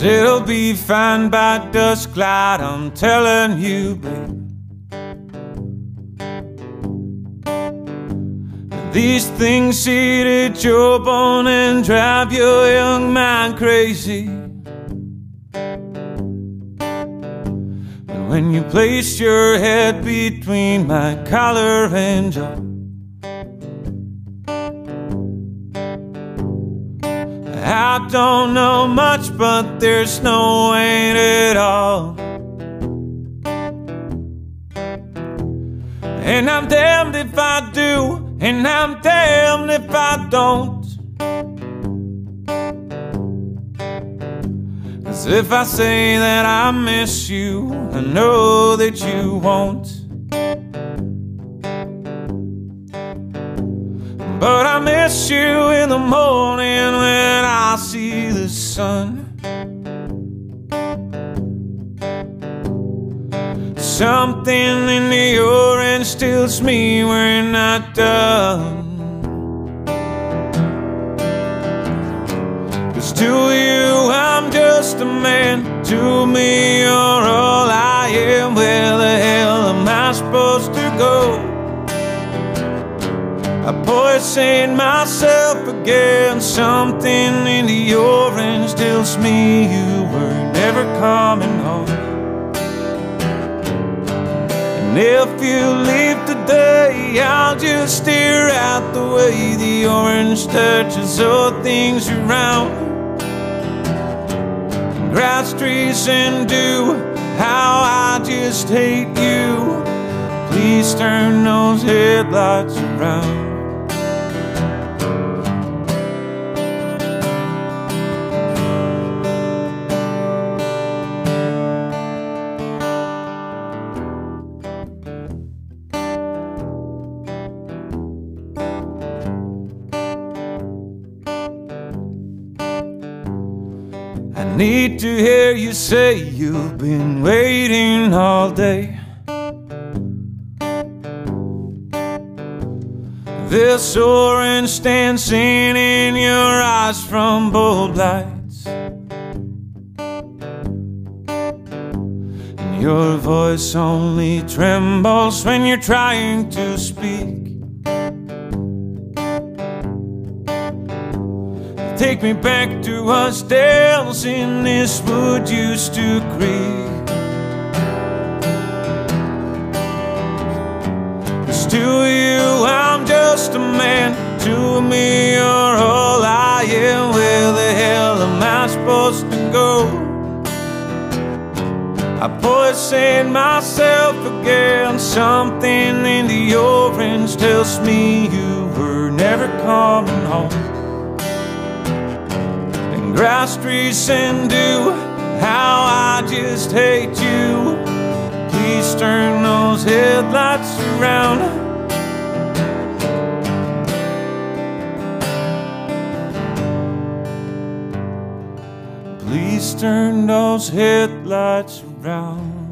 Cause it'll be fine by dusk light, I'm telling you, babe. These things eat at your bone and drive your young mind crazy. But when you place your head between my collar and jaw, Don't know much, but there's no ain't at all. And I'm damned if I do and I'm damned if I don't. Cause if I say that I miss you, I know that you won't. But I miss you in the morning see the sun. Something in the orange tells me we're not done. Cause to you, I'm just a man. To me, you're all I am. Where the hell am I supposed to go? I poison myself again. Something in the orange tells me you were never coming home. And if you leave today, I'll just stare at the way the orange touches all things around. Grass, trees, and dew, how I just hate you. Please turn those headlights around. I need to hear you say you've been waiting all day. This orange dancing in your eyes from bulb lights. And your voice only trembles when you're trying to speak. Take me back to us in this wood used to creak. I'm just a man. To me, you're all I am. Where the hell am I supposed to go? I poison myself again. Something in the orange tells me you were never coming home And grass, trees, and dew. How I just hate you. Please turn those headlights around. Turn those headlights around.